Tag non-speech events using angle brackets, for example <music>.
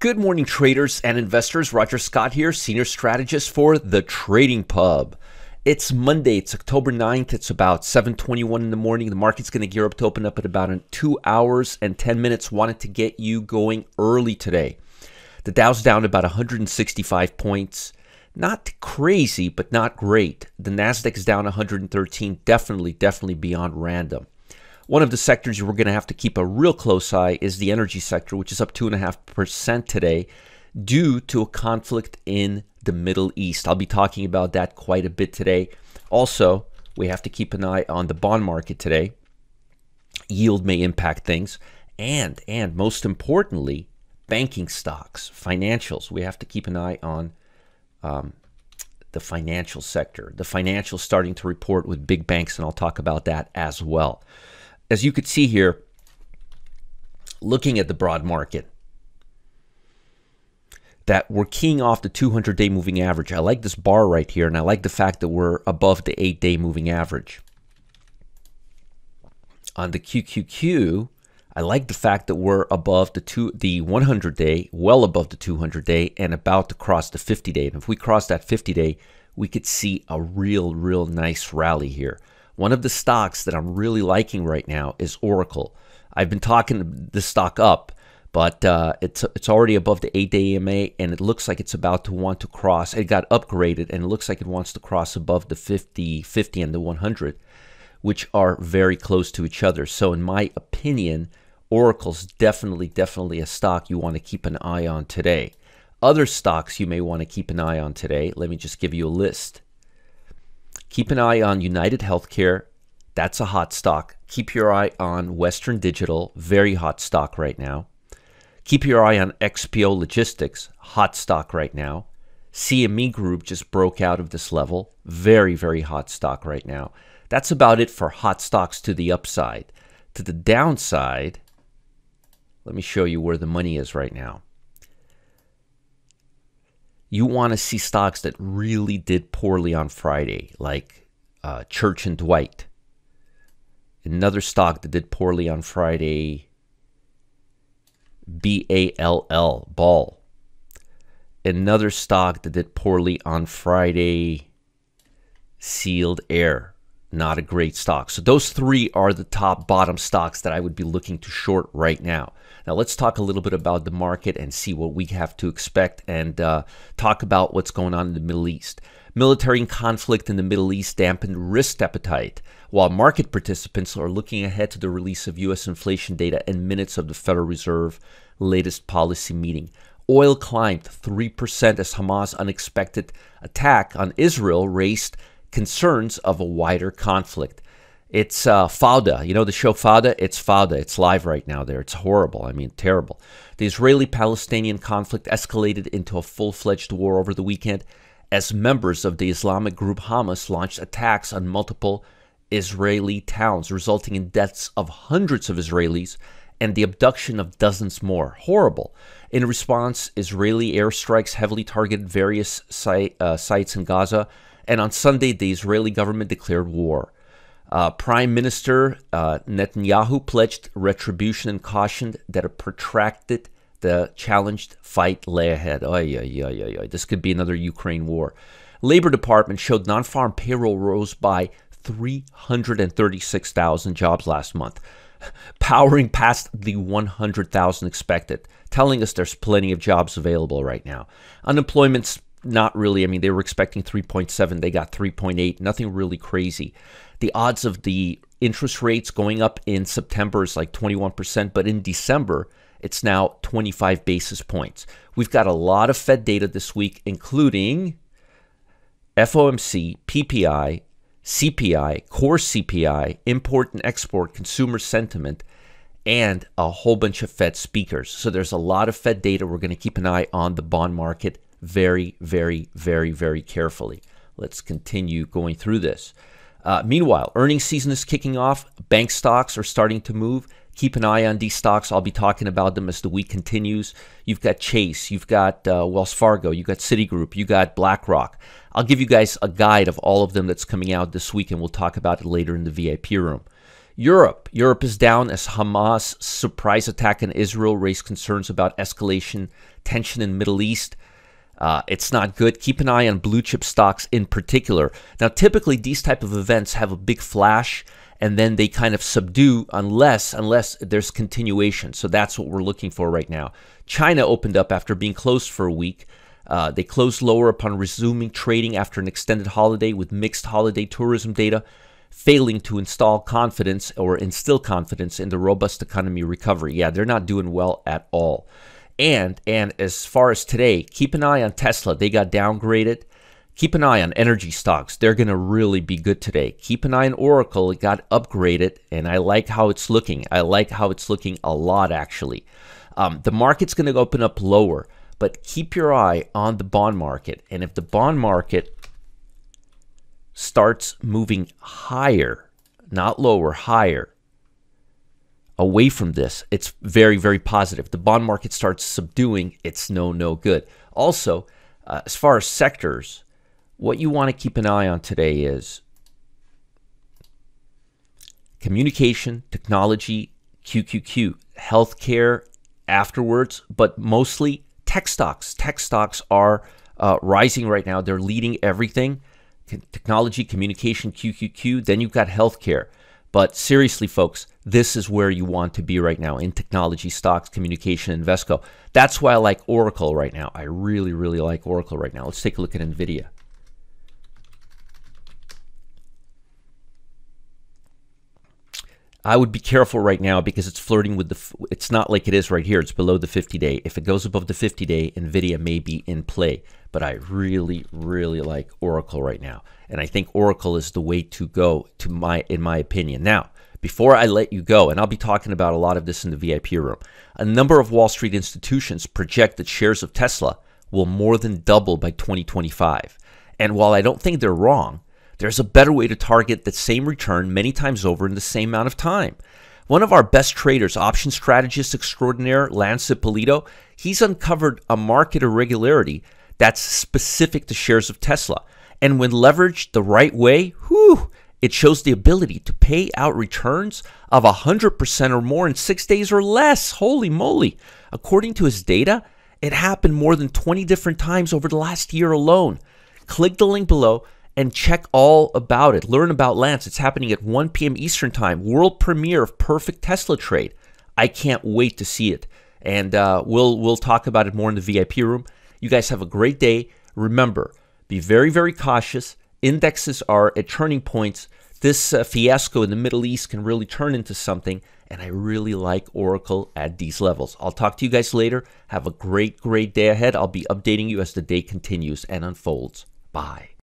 Good morning, traders and investors. Roger Scott here, senior strategist for the Trading Pub. It's Monday. It's October 9th. It's about 7:21 in the morning. The market's going to gear up to open up at about 2 hours and 10 minutes. Wanted to get you going early today. The Dow's down about 165 points. Not crazy, but not great. The Nasdaq is down 113. Definitely, definitely beyond random. One of the sectors we're going to have to keep a real close eye is the energy sector, which is up 2.5% today due to a conflict in the Middle East. I'll be talking about that quite a bit today. Also, we have to keep an eye on the bond market today. Yield may impact things. And, and most importantly, banking stocks, financials. We have to keep an eye on um, the financial sector. The financials starting to report with big banks, and I'll talk about that as well as you could see here, looking at the broad market, that we're keying off the 200 day moving average. I like this bar right here, and I like the fact that we're above the eight day moving average. On the QQQ, I like the fact that we're above the two, the 100 day, well above the 200 day, and about to cross the 50 day. And if we cross that 50 day, we could see a real, real nice rally here. One of the stocks that I'm really liking right now is Oracle. I've been talking the stock up, but uh, it's it's already above the 8-day EMA, and it looks like it's about to want to cross. It got upgraded, and it looks like it wants to cross above the 50, 50 and the 100, which are very close to each other. So in my opinion, Oracle's definitely, definitely a stock you want to keep an eye on today. Other stocks you may want to keep an eye on today, let me just give you a list. Keep an eye on United Healthcare. That's a hot stock. Keep your eye on Western Digital, very hot stock right now. Keep your eye on XPO Logistics, hot stock right now. CME Group just broke out of this level, very, very hot stock right now. That's about it for hot stocks to the upside. To the downside, let me show you where the money is right now you want to see stocks that really did poorly on Friday, like uh, Church and Dwight. Another stock that did poorly on Friday, B A L L, Ball. Another stock that did poorly on Friday, Sealed Air. Not a great stock. So those three are the top bottom stocks that I would be looking to short right now. Now, let's talk a little bit about the market and see what we have to expect and uh, talk about what's going on in the Middle East. Military conflict in the Middle East dampened risk appetite, while market participants are looking ahead to the release of U.S. inflation data and minutes of the Federal Reserve latest policy meeting. Oil climbed 3% as Hamas' unexpected attack on Israel raised concerns of a wider conflict. It's uh, Fauda. You know the show Fauda? It's Fauda. It's live right now there. It's horrible. I mean, terrible. The Israeli Palestinian conflict escalated into a full fledged war over the weekend as members of the Islamic group Hamas launched attacks on multiple Israeli towns, resulting in deaths of hundreds of Israelis and the abduction of dozens more. Horrible. In response, Israeli airstrikes heavily targeted various site, uh, sites in Gaza, and on Sunday, the Israeli government declared war. Uh, Prime Minister uh, Netanyahu pledged retribution and cautioned that a protracted, the challenged fight lay ahead. Oy, oy, oy, oy, This could be another Ukraine war. Labor Department showed non-farm payroll rose by 336,000 jobs last month, <laughs> powering past the 100,000 expected, telling us there's plenty of jobs available right now. Unemployment's not really. I mean, they were expecting 3.7, they got 3.8, nothing really crazy the odds of the interest rates going up in September is like 21%, but in December, it's now 25 basis points. We've got a lot of Fed data this week, including FOMC, PPI, CPI, core CPI, import and export, consumer sentiment, and a whole bunch of Fed speakers. So there's a lot of Fed data. We're going to keep an eye on the bond market very, very, very, very carefully. Let's continue going through this. Uh, meanwhile, earnings season is kicking off. Bank stocks are starting to move. Keep an eye on these stocks. I'll be talking about them as the week continues. You've got Chase, you've got uh, Wells Fargo, you've got Citigroup, you got BlackRock. I'll give you guys a guide of all of them that's coming out this week, and we'll talk about it later in the VIP room. Europe. Europe is down as Hamas surprise attack in Israel raised concerns about escalation tension in Middle East. Uh, it's not good. Keep an eye on blue chip stocks in particular. Now, typically these type of events have a big flash and then they kind of subdue unless unless there's continuation. So that's what we're looking for right now. China opened up after being closed for a week. Uh, they closed lower upon resuming trading after an extended holiday with mixed holiday tourism data failing to install confidence or instill confidence in the robust economy recovery. Yeah, they're not doing well at all. And and as far as today, keep an eye on Tesla. They got downgraded. Keep an eye on energy stocks. They're going to really be good today. Keep an eye on Oracle. It got upgraded, and I like how it's looking. I like how it's looking a lot, actually. Um, the market's going to open up lower, but keep your eye on the bond market. And if the bond market starts moving higher, not lower, higher, away from this, it's very, very positive. The bond market starts subduing, it's no, no good. Also, uh, as far as sectors, what you want to keep an eye on today is communication, technology, QQQ, healthcare afterwards, but mostly tech stocks. Tech stocks are uh, rising right now. They're leading everything technology, communication, QQQ. Then you've got healthcare. But seriously, folks, this is where you want to be right now in technology stocks, communication, Invesco. That's why I like Oracle right now. I really, really like Oracle right now. Let's take a look at NVIDIA. I would be careful right now because it's flirting with the. It's not like it is right here. It's below the 50 day. If it goes above the 50 day, Nvidia may be in play. But I really, really like Oracle right now, and I think Oracle is the way to go. To my, in my opinion. Now, before I let you go, and I'll be talking about a lot of this in the VIP room, a number of Wall Street institutions project that shares of Tesla will more than double by 2025. And while I don't think they're wrong, there's a better way to target the same return many times over in the same amount of time. One of our best traders, option strategist extraordinaire, Lance Ippolito, he's uncovered a market irregularity that's specific to shares of Tesla. And when leveraged the right way, whew, it shows the ability to pay out returns of 100% or more in six days or less. Holy moly. According to his data, it happened more than 20 different times over the last year alone. Click the link below and check all about it. Learn about Lance. It's happening at 1 p.m. Eastern Time. World premiere of Perfect Tesla Trade. I can't wait to see it. And uh, we'll we'll talk about it more in the VIP room. You guys have a great day. Remember, be very very cautious. Indexes are at turning points. This uh, fiasco in the Middle East can really turn into something. And I really like Oracle at these levels. I'll talk to you guys later. Have a great, great day ahead. I'll be updating you as the day continues and unfolds. Bye.